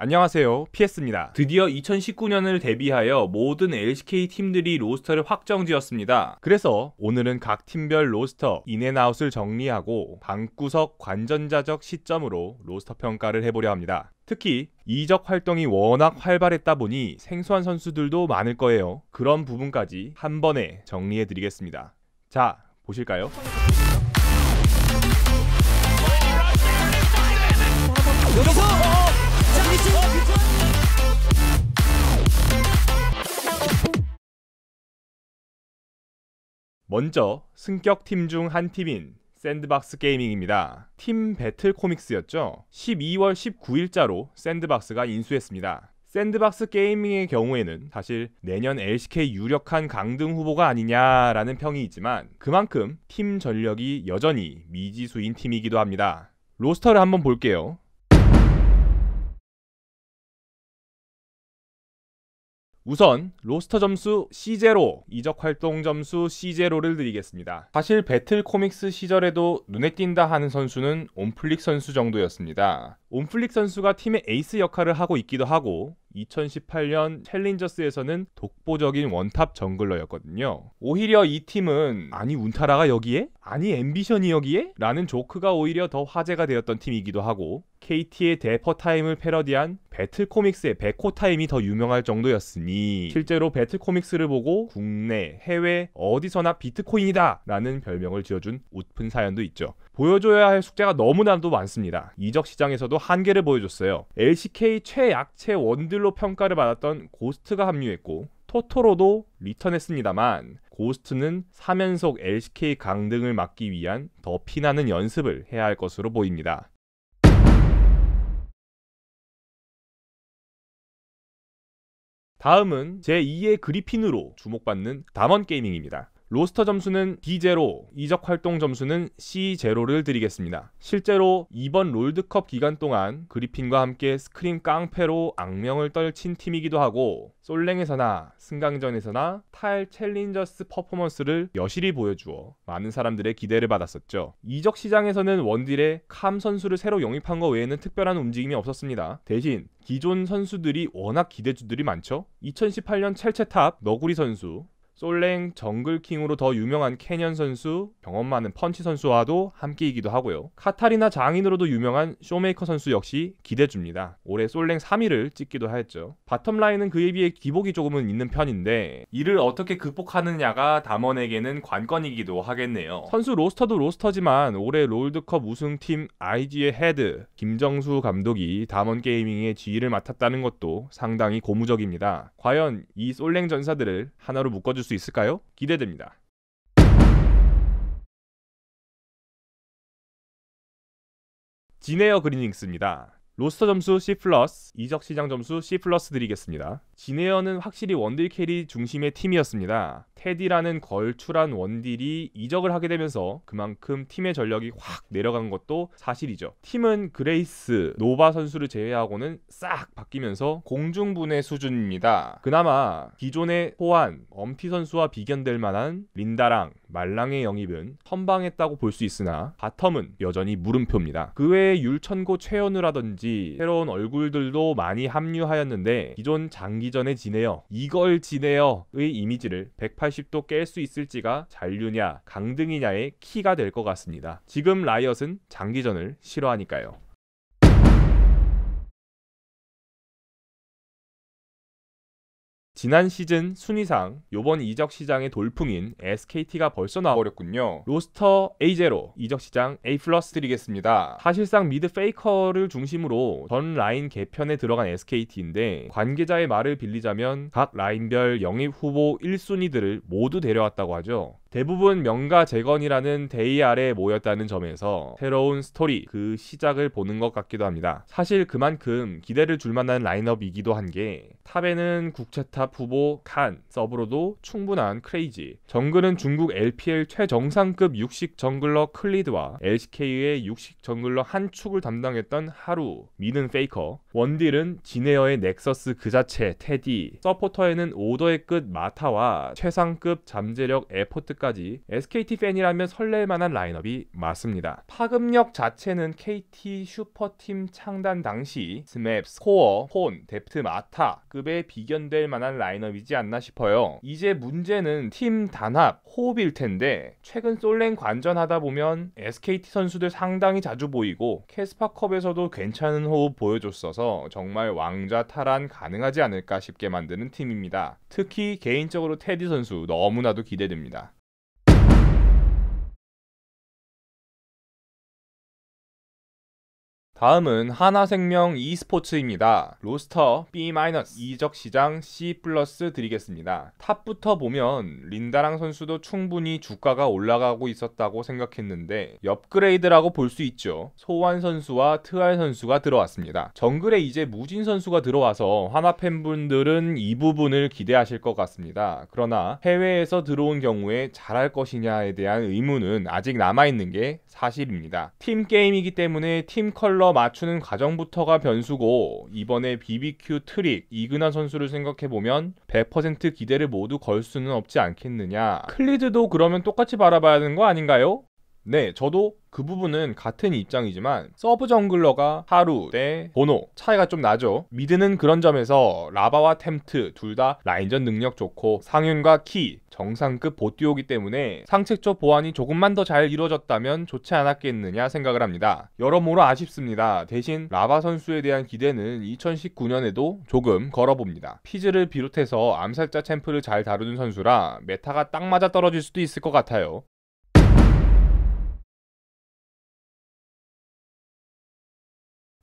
안녕하세요. PS입니다. 드디어 2019년을 대비하여 모든 LCK 팀들이 로스터를 확정지었습니다. 그래서 오늘은 각 팀별 로스터, 인앤아웃을 정리하고 방구석 관전자적 시점으로 로스터 평가를 해보려 합니다. 특히 이적 활동이 워낙 활발했다 보니 생소한 선수들도 많을 거예요. 그런 부분까지 한 번에 정리해 드리겠습니다. 자, 보실까요? 여기서 먼저 승격 팀 중 한 팀인 Sandbox Gaming입니다. 팀 Battle Comics였죠. 12월 19일자로 Sandbox가 인수했습니다. Sandbox Gaming의 경우에는 사실 내년 LCK 유력한 강등 후보가 아니냐라는 평이 있지만 그만큼 팀 전력이 여전히 미지수인 팀이기도 합니다. roster를 한번 볼게요. 우선 roster 점수 C0, 이적 활동 점수 C0를 드리겠습니다. 사실 Battle Comics 시절에도 눈에 띈다 하는 선수는 OnFleek 선수 정도였습니다. OnFleek 선수가 팀의 에이스 역할을 하고 있기도 하고 2018년 챌린저스에서는 독보적인 one top jungler였거든요. 오히려 이 팀은 아니 Untara가 여기에? 아니 Ambition이 여기에? 라는 조크가 오히려 더 화제가 되었던 팀이기도 하고 KT의 대퍼 타임을 패러디한 Battle Comics의 백호 타임이 더 유명할 정도였으니 실제로 Battle Comics를 보고 국내, 해외 어디서나 비트코인이다 라는 별명을 지어준 웃픈 사연도 있죠. 보여줘야 할 숙제가 너무나도 많습니다. 이적 시장에서도 한계를 보여줬어요. LCK 최약체 원딜로 평가를 받았던 고스트가 합류했고 토토로도 리턴했습니다만 고스트는 3연속 LCK 강등을 막기 위한 더 피나는 연습을 해야 할 것으로 보입니다. 다음은 제2의 그리핀으로 주목받는 담원 게이밍입니다. roster 점수는 D0, 이적 활동 점수는 C0를 드리겠습니다. 실제로 이번 롤드컵 기간 동안 그리핀과 함께 scrim 깡패로 악명을 떨친 팀이기도 하고 솔랭에서나 승강전에서나 탈 챌린저스 퍼포먼스를 여실히 보여주어 많은 사람들의 기대를 받았었죠. 이적 시장에서는 원딜에 캄 선수를 새로 영입한 것 외에는 특별한 움직임이 없었습니다. 대신 기존 선수들이 워낙 기대주들이 많죠. 2018년 챌체top 너구리 선수, 솔랭 정글킹으로 더 유명한 캐년 선수, 경험 많은 펀치 선수와도 함께이기도 하고요. 카타리나 장인으로도 유명한 쇼메이커 선수 역시 기대줍니다. 올해 솔랭 3위를 찍기도 하였죠. bottom라인은 그에 비해 기복이 조금은 있는 편인데 이를 어떻게 극복하느냐가 담원에게는 관건이기도 하겠네요. 선수 roster도 roster지만 올해 롤드컵 우승팀 IG의 헤드 김정수 감독이 담원 게이밍의 지휘를 맡았다는 것도 상당히 고무적입니다. 과연 이 솔랭 전사들을 하나로 묶어줄 수 있을까요? 기대됩니다. 진에어 그린윙스입니다. roster 점수 C+, 이적 시장 점수 C+ 드리겠습니다. 진에어는 확실히 원딜 carry 중심의 팀이었습니다. 테디라는 걸출한 원딜이 이적을 하게 되면서 그만큼 팀의 전력이 확 내려간 것도 사실이죠. 팀은 그레이스, 노바 선수를 제외하고는 싹 바뀌면서 공중분해 수준입니다. 그나마 기존의 소환, 엄티 선수와 비견될 만한 린다랑 말랑의 영입은 선방했다고 볼 수 있으나 bottom은 여전히 물음표입니다. 그 외에 율천고 최현우라든지 새로운 얼굴들도 많이 합류하였는데 기존 장기전의 진에어, 이걸 진에어의 이미지를 180도 깰 수 있을지가 잔류냐 강등이냐의 키가 될 것 같습니다. 지금 라이엇은 장기전을 싫어하니까요. 지난 시즌 순위상 요번 이적 시장의 돌풍인 SKT가 벌써 나와버렸군요. roster A0 이적 시장 A 플러스 드리겠습니다. 사실상 mid 페이커를 중심으로 전 라인 개편에 들어간 SKT인데 관계자의 말을 빌리자면 각 라인별 영입 후보 1순위들을 모두 데려왔다고 하죠. 대부분 명가 재건이라는 대의 아래 모였다는 점에서 새로운 스토리 그 시작을 보는 것 같기도 합니다. 사실 그만큼 기대를 줄 만한 라인업이기도 한 게 top에는 국체top 후보 칸, 서브로도 충분한 크레이지, 정글은 중국 LPL 최정상급 육식 jungler 클리드와 LCK의 육식 jungler 한 축을 담당했던 하루, mid는 페이커, 원딜은 진에어의 넥서스 그 자체 테디, 서포터에는 오더의 끝 마타와 최상급 잠재력 에포트까지 SKT 팬이라면 설렐 만한 라인업이 맞습니다. 파급력 자체는 KT 슈퍼팀 창단 당시 스맵, 스코어, 폰, 데프트 마타 급에 비견될 만한 라인업이지 않나 싶어요. 이제 문제는 팀 단합, 호흡일 텐데 최근 솔랭 관전하다 보면 SKT 선수들 상당히 자주 보이고 캐스파컵에서도 괜찮은 호흡 보여줬어서 정말 왕좌 탈환 가능하지 않을까 싶게 만드는 팀입니다. 특히 개인적으로 테디 선수 너무나도 기대됩니다. 다음은 하나생명 e스포츠입니다. 로스터 B- 이적 시장 C 드리겠습니다. top부터 보면 린다랑 선수도 충분히 주가가 올라가고 있었다고 생각했는데 업그레이드라고 볼 수 있죠. 소환 선수와 트할 선수가 들어왔습니다. 정글에 이제 무진 선수가 들어와서 하나 팬분들은 이 부분을 기대하실 것 같습니다. 그러나 해외에서 들어온 경우에 잘할 것이냐에 대한 의문은 아직 남아있는 게 사실입니다. 팀 게임이기 때문에 팀 컬러 맞추는 과정부터가 변수고 이번에 BBQ 트릭 이근한 선수를 생각해보면 100% 기대를 모두 걸 수는 없지 않겠느냐 클리드도 그러면 똑같이 바라봐야 하는 거 아닌가요? 네, 저도 그 부분은 같은 입장이지만 서브 jungler가 하루 대 보노 차이가 좀 나죠. mid는 그런 점에서 라바와 템트 둘 다 라인전 능력 좋고 상윤과 키 정상급 봇듀오기 때문에 상체적 보완이 조금만 더 잘 이루어졌다면 좋지 않았겠느냐 생각을 합니다. 여러모로 아쉽습니다. 대신 라바 선수에 대한 기대는 2019년에도 조금 걸어봅니다. 피즈를 비롯해서 암살자 챔프를 잘 다루는 선수라 meta가 딱 맞아 떨어질 수도 있을 것 같아요.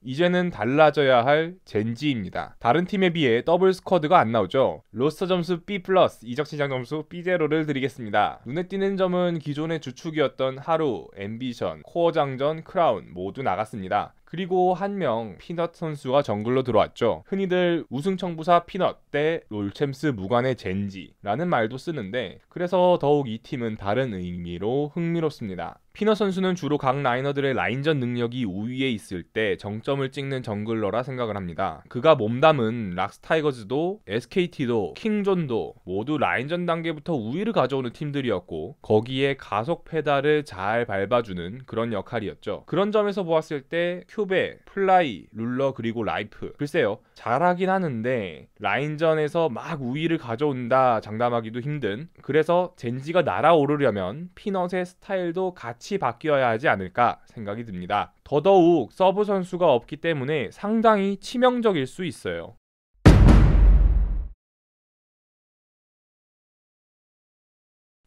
이제는 달라져야 할 젠지입니다. 다른 팀에 비해 더블 squad가 안 나오죠. roster 점수 B+, 이적 시장 점수 B0를 드리겠습니다. 눈에 띄는 점은 기존의 주축이었던 하루, 앰비션, 코어장전, 크라운 모두 나갔습니다. 그리고 한 명 피넛 선수가 정글로 들어왔죠. 흔히들 우승 청부사 피넛 대 롤챔스 무관의 젠지라는 말도 쓰는데 그래서 더욱 이 팀은 다른 의미로 흥미롭습니다. 피넛 선수는 주로 각 laner들의 라인전 능력이 우위에 있을 때 정점을 찍는 jungler라 생각을 합니다. 그가 몸담은 락스타이거즈도 SKT도 킹존도 모두 라인전 단계부터 우위를 가져오는 팀들이었고 거기에 가속 페달을 잘 밟아주는 그런 역할이었죠. 그런 점에서 보았을 때 큐베, 플라이, 룰러 그리고 라이프 글쎄요 잘하긴 하는데 라인전에서 막 우위를 가져온다 장담하기도 힘든 그래서 젠지가 날아오르려면 피넛의 스타일도 같이 바뀌어야 하지 않을까 생각이 듭니다. 더더욱 서브 선수가 없기 때문에 상당히 치명적일 수 있어요.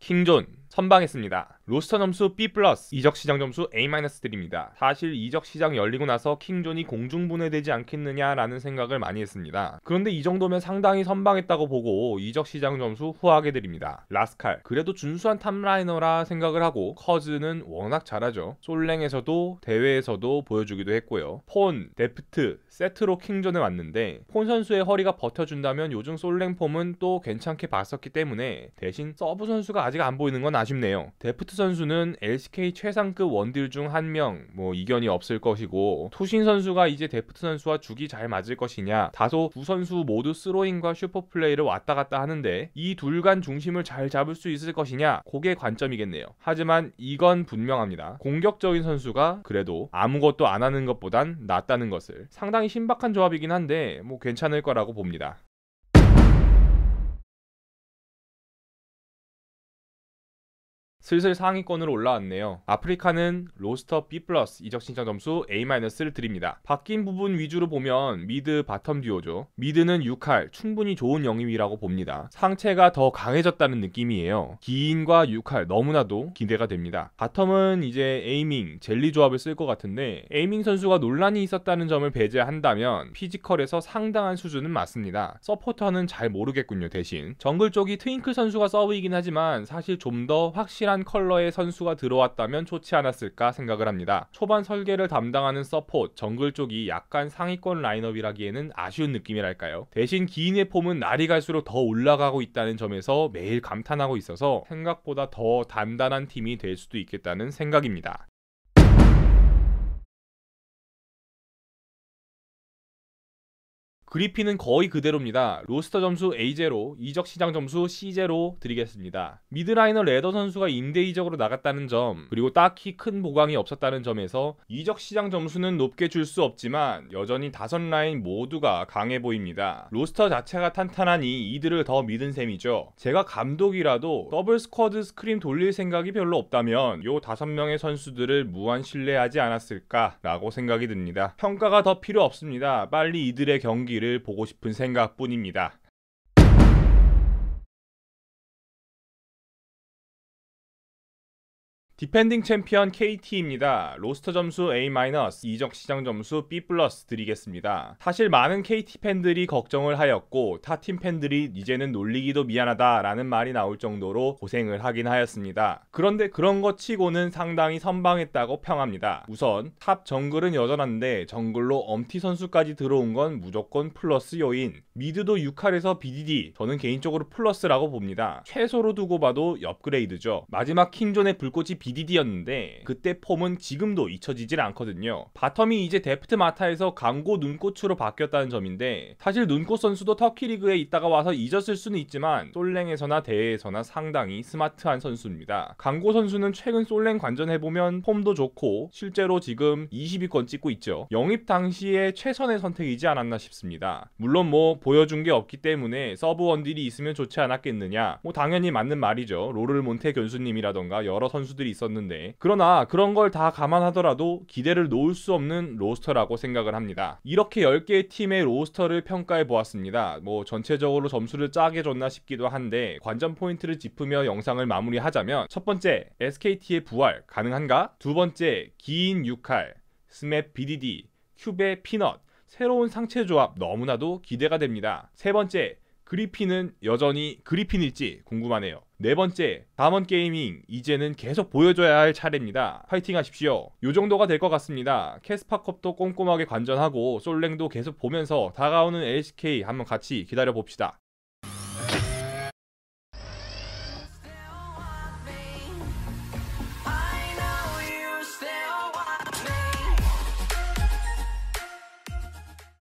킹존 선방했습니다. 로스터 점수 B+, 이적 시장 점수 A- 드립니다. 사실 이적 시장 열리고 나서 킹존이 공중분해되지 않겠느냐라는 생각을 많이 했습니다. 그런데 이 정도면 상당히 선방했다고 보고 이적 시장 점수 후하게 드립니다. 라스칼 그래도 준수한 탑라이너라 생각을 하고 커즈는 워낙 잘하죠. 솔랭에서도 대회에서도 보여주기도 했고요. 폰, 데프트, 세트로 킹존에 왔는데 폰 선수의 허리가 버텨준다면 요즘 솔랭 폼은 또 괜찮게 봤었기 때문에 대신 서브 선수가 아직 안 보이는 건 아쉽네요. 데프트 선수는 LCK 최상급 원딜 중 한 명, 뭐 이견이 없을 것이고 투신 선수가 이제 데프트 선수와 죽이 잘 맞을 것이냐 다소 두 선수 모두 스로잉과 슈퍼플레이를 왔다 갔다 하는데 이 둘 간 중심을 잘 잡을 수 있을 것이냐 그게 관건이겠네요. 하지만 이건 분명합니다. 공격적인 선수가 그래도 아무것도 안 하는 것보단 낫다는 것을 상당히 신박한 조합이긴 한데 뭐 괜찮을 거라고 봅니다. 슬슬 상위권으로 올라왔네요. 아프리카는 로스터 B+, 이적 시장 점수 A-를 드립니다. 바뀐 부분 위주로 보면 미드 바텀 듀오죠. 미드는 유칼 충분히 좋은 영입이라고 봅니다. 상체가 더 강해졌다는 느낌이에요. 기인과 유칼 너무나도 기대가 됩니다. 바텀은 이제 에이밍, 젤리 조합을 쓸 것 같은데 에이밍 선수가 논란이 있었다는 점을 배제한다면 피지컬에서 상당한 수준은 맞습니다. 서포터는 잘 모르겠군요 대신. 정글 쪽이 트윙클 선수가 서브이긴 하지만 사실 좀 더 확실한 뚜렷한 컬러의 선수가 들어왔다면 좋지 않았을까 생각을 합니다. 초반 설계를 담당하는 서포트, 정글 쪽이 약간 상위권 라인업이라기에는 아쉬운 느낌이랄까요. 대신 기인의 폼은 날이 갈수록 더 올라가고 있다는 점에서 매일 감탄하고 있어서 생각보다 더 단단한 팀이 될 수도 있겠다는 생각입니다. 그리핀은 거의 그대로입니다. 로스터 점수 A0, 이적 시장 점수 C0 드리겠습니다. 미드라이너 래더 선수가 임대 이적으로 나갔다는 점, 그리고 딱히 큰 보강이 없었다는 점에서 이적 시장 점수는 높게 줄 수 없지만 여전히 다섯 라인 모두가 강해 보입니다. 로스터 자체가 탄탄하니 이들을 더 믿은 셈이죠. 제가 감독이라도 더블 스쿼드 scrim 돌릴 생각이 별로 없다면 요 다섯 명의 선수들을 무한 신뢰하지 않았을까라고 생각이 듭니다. 평가가 더 필요 없습니다. 빨리 이들의 경기를 보고 싶은 생각뿐입니다. 디펜딩 챔피언 KT입니다. 로스터 점수 A-, 이적 시장 점수 B+ 드리겠습니다. 사실 많은 KT 팬들이 걱정을 하였고 타 팀 팬들이 이제는 놀리기도 미안하다라는 말이 나올 정도로 고생을 하긴 하였습니다. 그런데 그런 것 치고는 상당히 선방했다고 평합니다. 우선 탑 정글은 여전한데 정글로 엄티 선수까지 들어온 건 무조건 플러스 요인. 미드도 유칼에서 BDD 저는 개인적으로 플러스라고 봅니다. 최소로 두고 봐도 업그레이드죠. 마지막 킹존의 불꽃이 BDD였는데 그때 폼은 지금도 잊혀지질 않거든요. 바텀이 이제 데프트 마타에서 강고 눈꽃으로 바뀌었다는 점인데 사실 눈꽃 선수도 터키 리그에 있다가 와서 잊었을 수는 있지만 솔랭에서나 대회에서나 상당히 스마트한 선수입니다. 강고 선수는 최근 솔랭 관전해보면 폼도 좋고 실제로 지금 20위권 찍고 있죠. 영입 당시에 최선의 선택이지 않았나 싶습니다. 물론 뭐 보여준 게 없기 때문에 서브 원딜이 있으면 좋지 않았겠느냐 뭐 당연히 맞는 말이죠. 로를 몬테 교수님이라던가 여러 선수들이 있었는데 그러나 그런 걸 다 감안하더라도 기대를 놓을 수 없는 로스터라고 생각을 합니다. 이렇게 10개의 팀의 로스터를 평가해 보았습니다. 뭐 전체적으로 점수를 짜게 줬나 싶기도 한데 관전 포인트를 짚으며 영상을 마무리하자면 첫 번째 SKT의 부활 가능한가? 두 번째 기인 유칼 스맵 BDD 큐베 피넛 새로운 상체 조합 너무나도 기대가 됩니다. 세 번째 그리핀은 여전히 그리핀일지 궁금하네요. 네 번째, 담원 게이밍 이제는 계속 보여줘야 할 차례입니다. 파이팅 하십시오. 요 정도가 될 것 같습니다. 케스파컵도 꼼꼼하게 관전하고 솔랭도 계속 보면서 다가오는 LCK 한번 같이 기다려 봅시다.